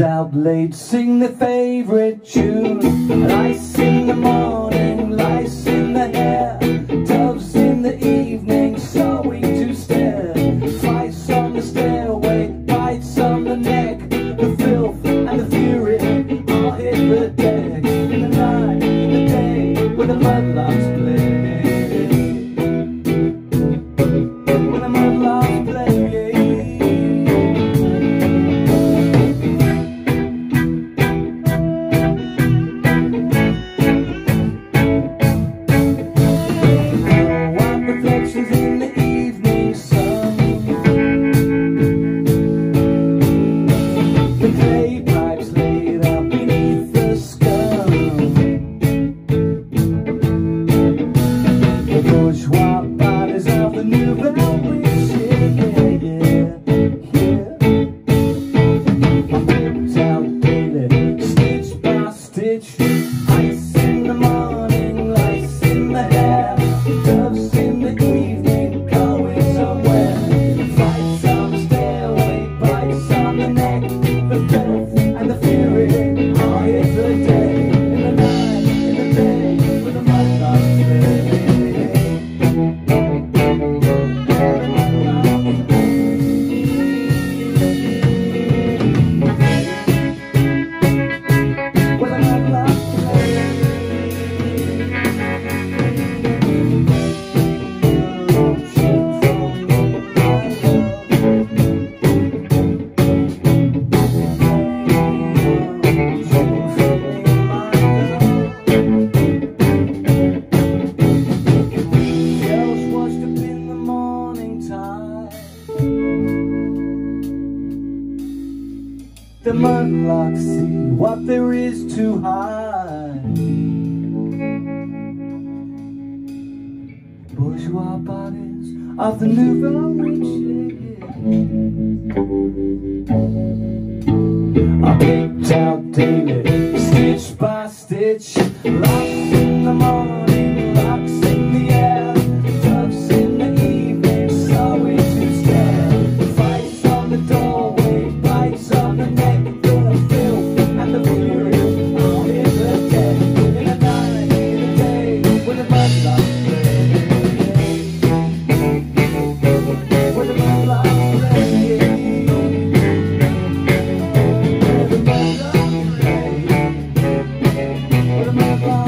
out late, sing their favorite tune, and I sing them all. the mudlark see what there is to hide. Bourgeois bodies of the nouveau riche I picked out daily, stitch by stitch. Mama.